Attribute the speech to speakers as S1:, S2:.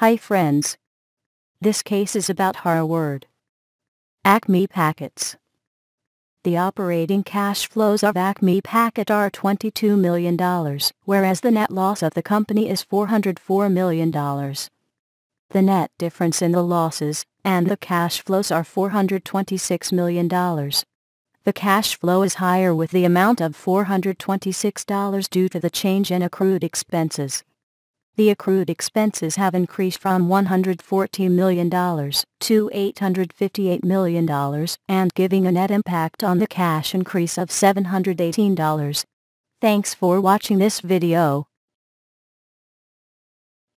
S1: Hi friends. This case is about Harvard. Acme Packets. The operating cash flows of Acme Packet are $22 million, whereas the net loss of the company is $404 million. The net difference in the losses and the cash flows are $426 million. The cash flow is higher with the amount of $426 due to the change in accrued expenses. The accrued expenses have increased from $114 million to $858 million and giving a net impact on the cash increase of $718. Thanks for watching this video.